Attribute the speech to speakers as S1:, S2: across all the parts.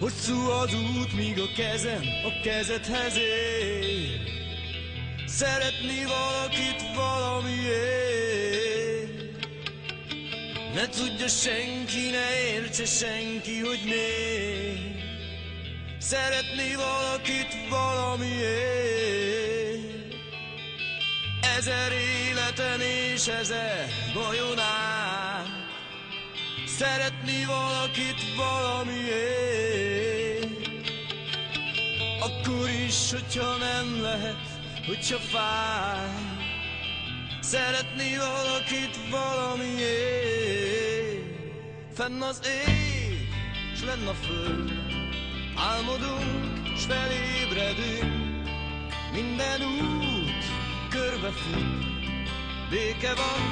S1: Hosszú az út, míg a kezem a kezedhez ér. Szeretni valakit valamiért. Ne tudja senki, ne értse senki, hogy miért. Szeretni valakit valamiért. Ezer életen és ezer bajon át. Szeretni valakit valamiért Akkor is, hogyha nem lehet, hogyha fáj. Szeretni valakit valamiért. Fenn az ég, s lenn a föld. Álmodunk, s felébredünk. Minden út körbefut Béke van,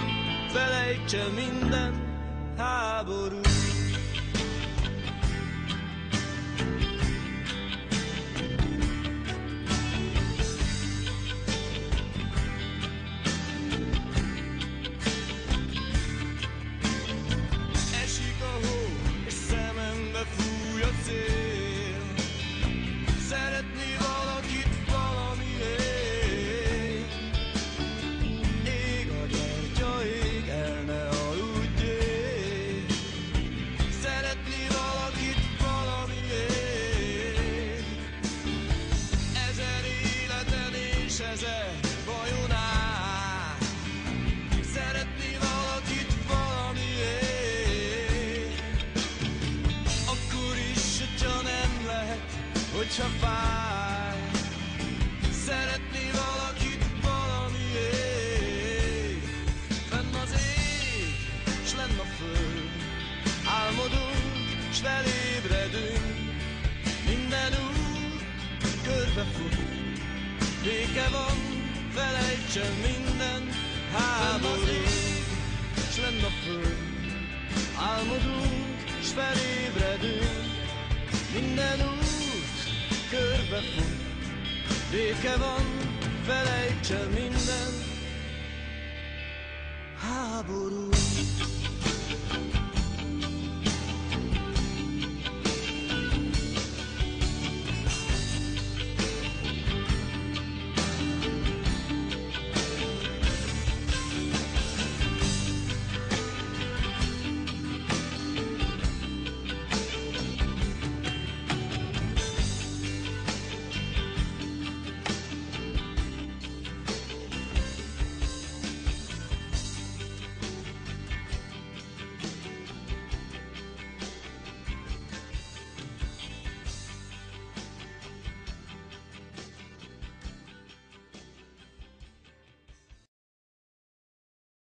S1: felejtse minden háború. Hogyha nem lehet, hogyha fáj. Szeretni valakit valamiért. Fenn az ég, s lenn a föld. Álmodunk, s felébredünk. Minden út körbefut. Béke van, felejtsen minden háború. S lenn a föld. Álmodunk, s felébredünk. Minden út körbefut. Béke van, felejtsen minden háború.